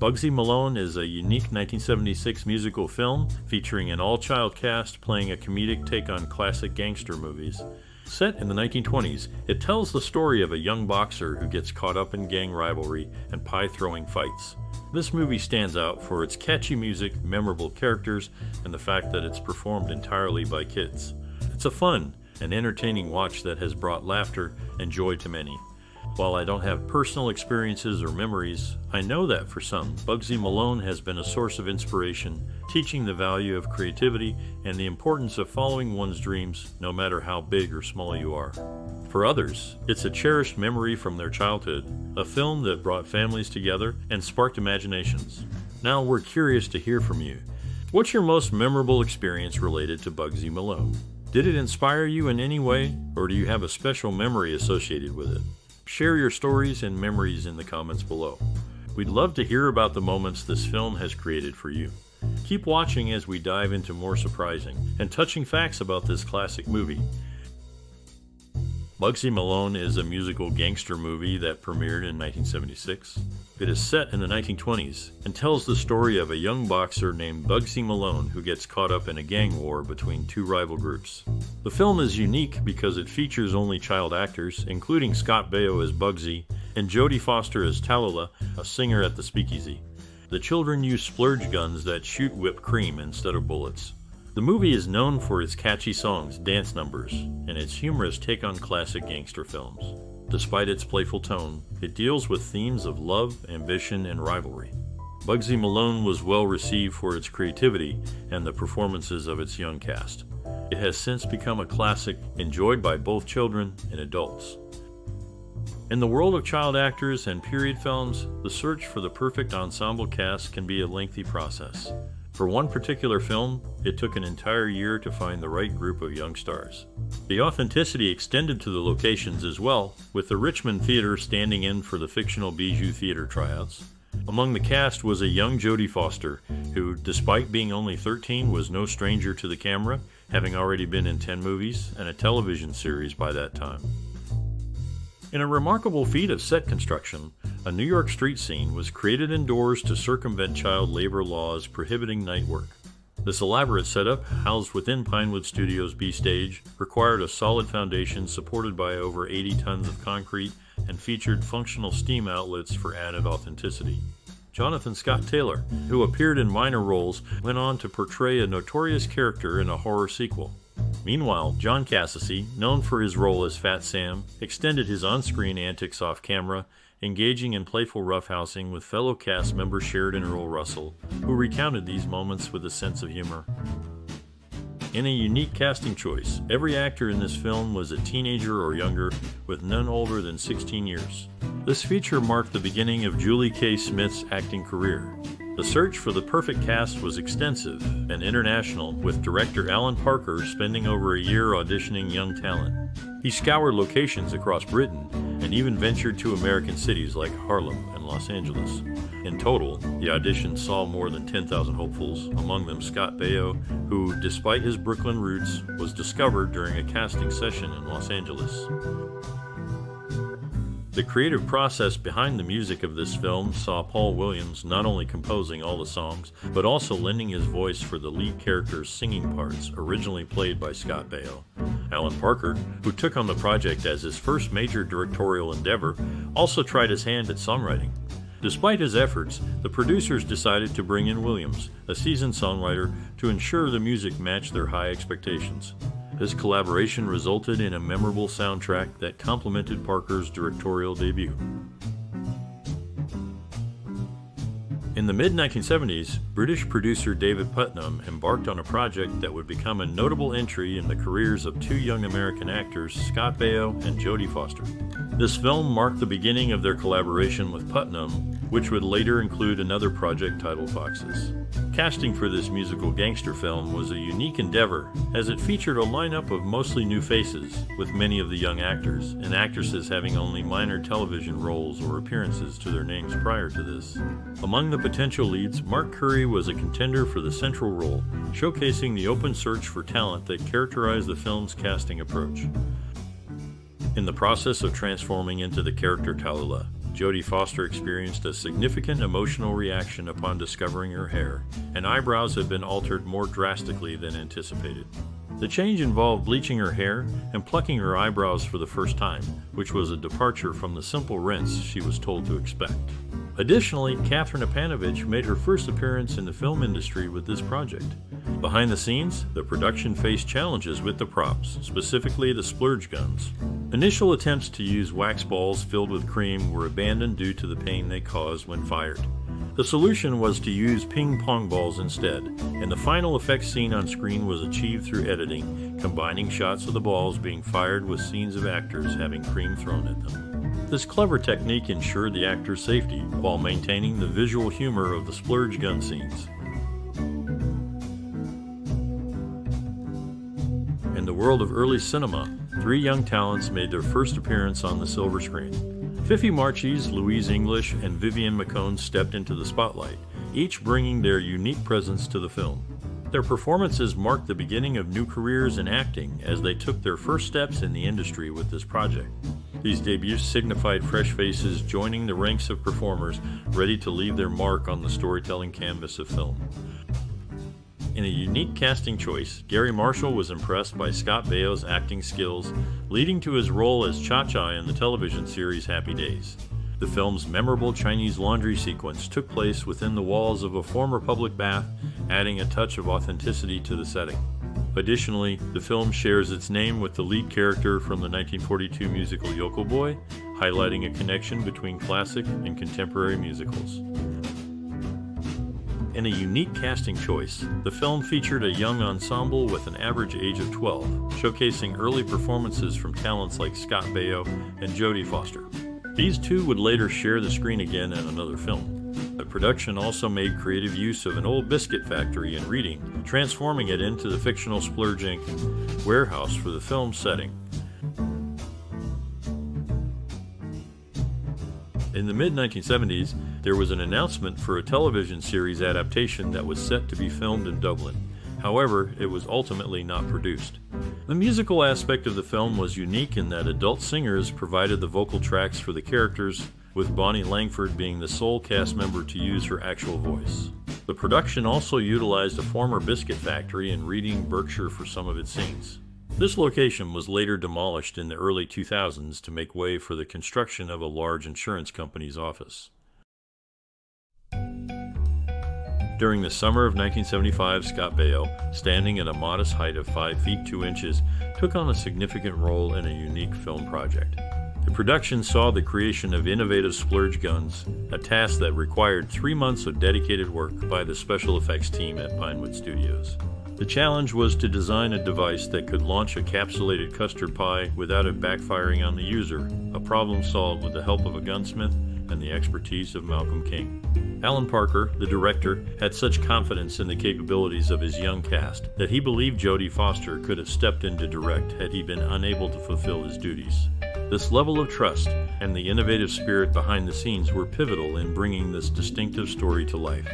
Bugsy Malone is a unique 1976 musical film featuring an all child cast playing a comedic take on classic gangster movies. Set in the 1920s, it tells the story of a young boxer who gets caught up in gang rivalry and pie throwing fights. This movie stands out for its catchy music, memorable characters, and the fact that it's performed entirely by kids. It's a fun and entertaining watch that has brought laughter and joy to many. While I don't have personal experiences or memories, I know that for some, Bugsy Malone has been a source of inspiration, teaching the value of creativity and the importance of following one's dreams, no matter how big or small you are. For others, it's a cherished memory from their childhood, a film that brought families together and sparked imaginations. Now we're curious to hear from you. What's your most memorable experience related to Bugsy Malone? Did it inspire you in any way, or do you have a special memory associated with it? Share your stories and memories in the comments below. We'd love to hear about the moments this film has created for you. Keep watching as we dive into more surprising and touching facts about this classic movie. Bugsy Malone is a musical gangster movie that premiered in 1976. It is set in the 1920s and tells the story of a young boxer named Bugsy Malone who gets caught up in a gang war between two rival groups. The film is unique because it features only child actors, including Scott Baio as Bugsy and Jodie Foster as Tallulah, a singer at the speakeasy. The children use splurge guns that shoot whipped cream instead of bullets. The movie is known for its catchy songs, dance numbers, and its humorous take on classic gangster films. Despite its playful tone, it deals with themes of love, ambition, and rivalry. Bugsy Malone was well received for its creativity and the performances of its young cast. It has since become a classic enjoyed by both children and adults. In the world of child actors and period films, the search for the perfect ensemble cast can be a lengthy process. For one particular film, it took an entire year to find the right group of young stars. The authenticity extended to the locations as well, with the Richmond Theater standing in for the fictional Bijou Theater tryouts. Among the cast was a young Jodie Foster, who, despite being only 13, was no stranger to the camera, having already been in 10 movies and a television series by that time. In a remarkable feat of set construction, a New York street scene was created indoors to circumvent child labor laws prohibiting night work. This elaborate setup, housed within Pinewood Studios B stage, required a solid foundation supported by over 80 tons of concrete and featured functional steam outlets for added authenticity. Jonathan Scott Taylor, who appeared in minor roles, went on to portray a notorious character in a horror sequel. Meanwhile, John Cassisi, known for his role as Fat Sam, extended his on screen antics off camera, engaging in playful roughhousing with fellow cast member Sheridan Earl Russell, who recounted these moments with a sense of humor. In a unique casting choice, every actor in this film was a teenager or younger, with none older than 16 years. This feature marked the beginning of Julie K. Smith's acting career, the search for the perfect cast was extensive and international, with director Alan Parker spending over a year auditioning young talent. He scoured locations across Britain and even ventured to American cities like Harlem and Los Angeles. In total, the audition saw more than 10,000 hopefuls, among them Scott Baio, who, despite his Brooklyn roots, was discovered during a casting session in Los Angeles. The creative process behind the music of this film saw Paul Williams not only composing all the songs, but also lending his voice for the lead character's singing parts, originally played by Scott Baio. Alan Parker, who took on the project as his first major directorial endeavor, also tried his hand at songwriting. Despite his efforts, the producers decided to bring in Williams, a seasoned songwriter, to ensure the music matched their high expectations. This collaboration resulted in a memorable soundtrack that complemented Parker's directorial debut. In the mid 1970s, British producer David Puttnam embarked on a project that would become a notable entry in the careers of two young American actors, Scott Baio and Jodie Foster. This film marked the beginning of their collaboration with Puttnam, which would later include another project titled Foxes. Casting for this musical gangster film was a unique endeavor, as it featured a lineup of mostly new faces, with many of the young actors and actresses having only minor television roles or appearances to their names prior to this. Among the potential leads, Mark Curry was a contender for the central role, showcasing the open search for talent that characterized the film's casting approach. In the process of transforming into the character Tallulah, Jodie Foster experienced a significant emotional reaction upon discovering her hair, and eyebrows had been altered more drastically than anticipated. The change involved bleaching her hair and plucking her eyebrows for the first time, which was a departure from the simple rinse she was told to expect. Additionally, Kathryn Apanowicz made her first appearance in the film industry with this project. Behind the scenes, the production faced challenges with the props, specifically the splurge guns. Initial attempts to use wax balls filled with cream were abandoned due to the pain they caused when fired. The solution was to use ping pong balls instead, and the final effect seen on screen was achieved through editing, combining shots of the balls being fired with scenes of actors having cream thrown at them. This clever technique ensured the actors' safety while maintaining the visual humor of the splurge gun scenes. In the world of early cinema, three young talents made their first appearance on the silver screen. Fifi Marchese, Louise English, and Vivienne McKone stepped into the spotlight, each bringing their unique presence to the film. Their performances marked the beginning of new careers in acting as they took their first steps in the industry with this project. These debuts signified fresh faces joining the ranks of performers ready to leave their mark on the storytelling canvas of film. In a unique casting choice, Garry Marshall was impressed by Scott Baio's acting skills, leading to his role as Cha Cha in the television series Happy Days. The film's memorable Chinese laundry sequence took place within the walls of a former public bath, adding a touch of authenticity to the setting. Additionally, the film shares its name with the lead character from the 1942 musical Yokel Boy, highlighting a connection between classic and contemporary musicals. In a unique casting choice, the film featured a young ensemble with an average age of 12, showcasing early performances from talents like Scott Baio and Jodie Foster. These two would later share the screen again in another film. Production also made creative use of an old biscuit factory in Reading, transforming it into the fictional Splurge Inc. warehouse for the film's setting. In the mid 1970s, there was an announcement for a television series adaptation that was set to be filmed in Dublin. However, it was ultimately not produced. The musical aspect of the film was unique in that adult singers provided the vocal tracks for the characters, with Bonnie Langford being the sole cast member to use her actual voice. The production also utilized a former biscuit factory in Reading, Berkshire for some of its scenes. This location was later demolished in the early 2000s to make way for the construction of a large insurance company's office. During the summer of 1975, Scott Baio, standing at a modest height of 5 feet 2 inches, took on a significant role in a unique film project. The production saw the creation of innovative splurge guns, a task that required three months of dedicated work by the special effects team at Pinewood Studios. The challenge was to design a device that could launch a capsulated custard pie without it backfiring on the user, a problem solved with the help of a gunsmith and the expertise of Malcolm King. Alan Parker, the director, had such confidence in the capabilities of his young cast that he believed Jodie Foster could have stepped in to direct had he been unable to fulfill his duties. This level of trust and the innovative spirit behind the scenes were pivotal in bringing this distinctive story to life.